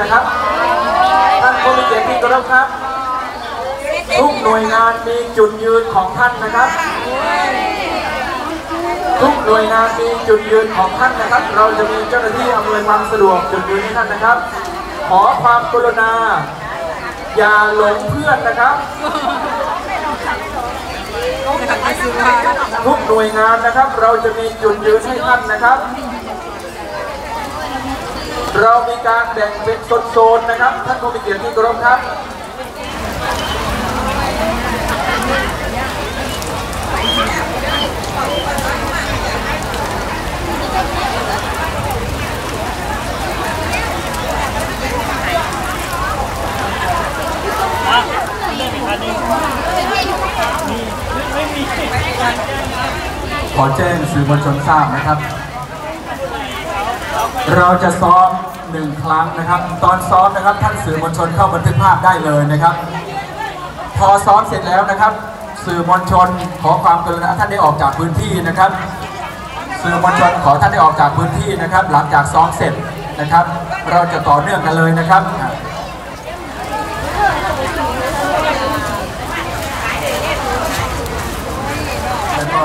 นะครับท่านผู้มีเกียรติที่เคารพครับ ทุกหน่วยงานมีจุดยืนของท่านนะครับ ทุกหน่วยงานมีจุดยืนของท่านนะครับ เราจะมีเจ้าหน้าที่อำนวยความสะดวกจุดยืนให้ท่านนะครับ ขอความกรุณา อย่าหลงเพื่อนนะครับทุกหน่วยงานนะครับ เราจะมีจุดยืนให้ท่านนะครับ เรามีการแบ่งเป็นโซนๆนะครับ ท่านผู้มีเกียรติที่เคารพครับ ขอแจ้งสื่อมวลชนทราบนะครับ เราจะซ้อม หนึ่งครั้งนะครับ ตอนซ้อมนะครับท่านสื่อมวลชนเข้าบันทึกภาพได้เลยนะครับ พอซ้อมเสร็จแล้วนะครับ สื่อมวลชนขอความกรุณาท่านได้ออกจากพื้นที่นะครับ สื่อมวลชนขอท่านได้ออกจากพื้นที่นะครับ หลังจากซ้อมเสร็จนะครับ เราจะต่อเนื่องกันเลยนะครับแล้วก็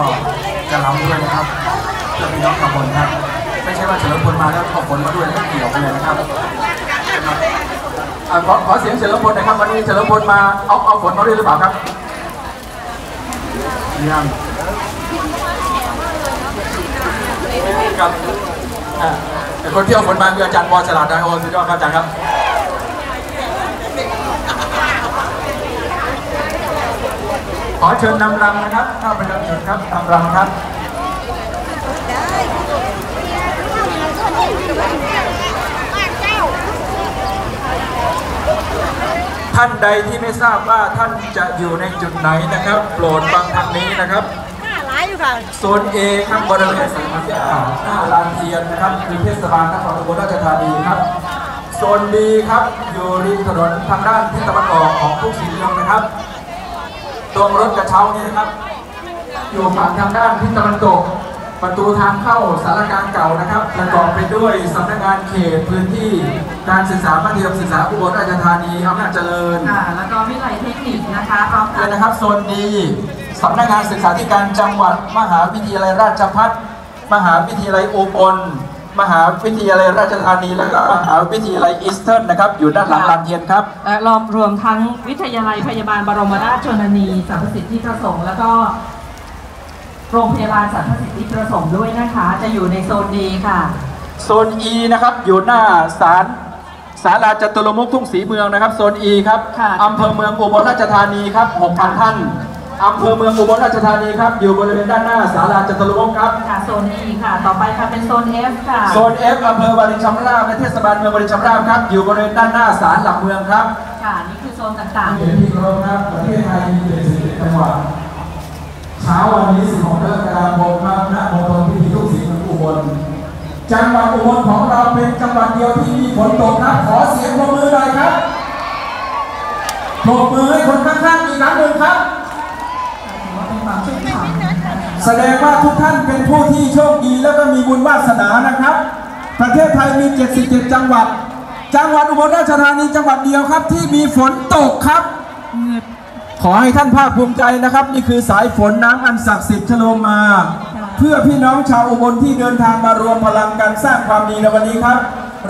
จะรำด้วยนะครับเพื่อพี่น้องขบวนครับ ว่าเฉลิมพลมาแล้วขบวนมาด้วยแล้วเกี่ยวกันเลยนะครับขอขอเสียงเฉลิมพลนะครับวันนี้เฉลิมพลมาเอาเอาฝนมาด้วยหรือเปล่าครับเยี่ยมครับแต่คนที่เอาฝนมาคืออาจารย์บอลฉลาดนะโอสุดยอดครับอาจารย์ครับขอเชิญนำรำนะครับเข้าไปรับเชิญครับนำรำครับ ท่านใดที่ไม่ทราบว่าท่านจะอยู่ในจุดไหนนะครับ โปรดฟังทางนี้นะครับห้าหลายอยู่ค่ะโซน A ครับบริเวณสนามหญ้าหน้าลานเทียนนะครับคือเทศบาลนครอุบลราชธานีครับโซน B ครับอยู่ริมถนนทางด้านทิศตะวันออกของทุกสีเมืองนะครับตรงรถกระเช้านี่นะครับ อยู่ฝั่งทางด้านทิศตะวันตก ประตูทางเข้าสารกลารเก่านะครับ ประกอบไปด้วยสำนักงานเขตพื้นที่การศึกษามัธยมศึกษาอุบลราชธานีอำนาจเจริญค่ะแล้วก็วิทยาลัยเทคนิคนะคะพร้อมเลกัยนนะครับโซนดีสำนักงานศึกษาธิการจังหวัด มหาวิทยาลัยราชภัฏมหาวิทยาลัยอุบลมหาวิทยาลัยราชธานีและก็มหาวิทยาลัยอีสเทิร์นนะครับ อยู่ด้านหลังลานเทียนครับและรวมรวมทั้งวิทยาลัยพยาบาลบรมราชชนนีสรรพสิทธิประสงค์แล้วก็ โรงพยาบาลสรรพสิทธิประสงค์ด้วยนะคะ จะอยู่ในโซนดีค่ะ โซน E นะครับ อยู่หน้าศาลศาลาจตุรมุขทุ่งศรีเมืองนะครับ โซน E ครับค่ะอำเภอเมืองอุบลราชธานีครับ6,000ท่านอำเภอเมืองอุบลราชธานีครับ อยู่บริเวณด้านหน้าศาลาจตุรมุขครับ ค่ะโซน E ค่ะ ต่อไปค่ะเป็นโซน F ค่ะ โซน F อำเภอวารินชำราบและเทศบาลเมืองวารินชำราบครับ อยู่บริเวณด้านหน้าศาลหลักเมืองครับ ค่ะ นี่คือโซนต่างเรียนที่เคารพครับประเทศไทยมี71จังหวัดเช้าวันนี้ 16กรกฎาคมครับณมณฑลพิธีทุกศรีเมืองอุบลจังหวัดอุบลของเราเป็นจังหวัดเดียวที่มีฝนตกครับขอเสียงปรบมือหน่อยครับปรบมือให้คนข้างๆอีกครั้งหนึ่งครับ แสดงว่าทุกท่านเป็นผู้ที่โชคดีแล้วก็มีบุญวาสนานะครับ ประเทศไทยมี 77 จังหวัด จังหวัดอุบลราชธานีจังหวัดเดียวครับที่มีฝนตกครับ ขอให้ท่านภาคภูมิใจนะครับ นี่คือสายฝนน้ำอันศักดิ์สิทธิ์ชโลมมา เพื่อพี่น้องชาวอุบลที่เดินทางมารวมพลังกันสร้างความดีในวันนี้ครับ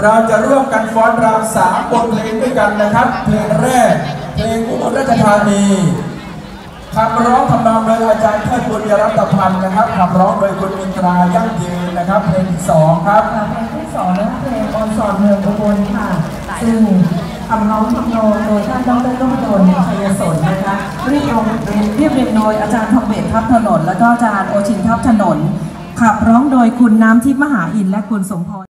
เราจะร่วมกันฟ้อนรำสามบทเพลงด้วยกันนะครับ เพลงแรก เพลงอุบลราชธานีคำร้องทำนองโดยอาจารย์เทิดบุญยรัตพันธ์นะครับคำร้องโดยคุณมินตรายั่งยืนนะครับ เพลงที่สองครับค่ะเพลงที่สองนะคะเพลงออนสอนเมืองอุบลค่ะซึ่ง ทำร้องทำนโดยท่านดรรุ่งโดนชัยสนนะคะเรียบเรียงเรียบเรียนโดยอาจารย์ทองเบศทับถนน แล้วก็อาจารย์โอชินทับถนนขับร้องโดยคุณน้ำทิพย์มหาอินและคุณสมพร